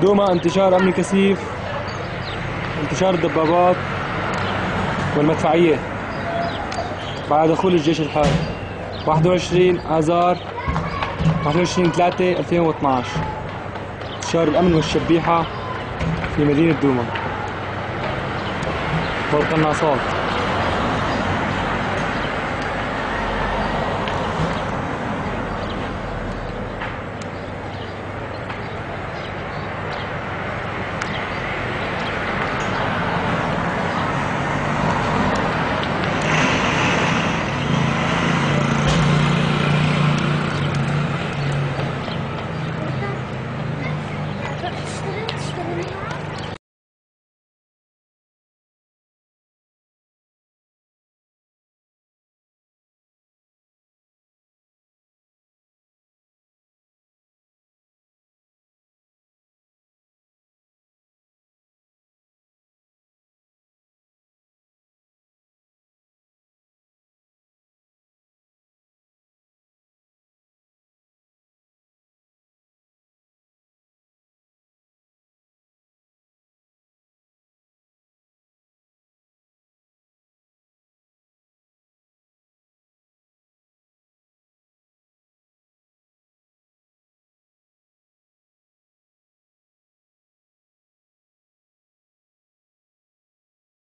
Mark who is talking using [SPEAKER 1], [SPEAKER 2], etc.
[SPEAKER 1] دوما انتشار أمني كثيف انتشار الدبابات والمدفعية. بعد دخول الجيش الحر 21 آذار 21 3 2012 انتشار الأمن والشبيحة في مدينة دوما. فوق الناصات.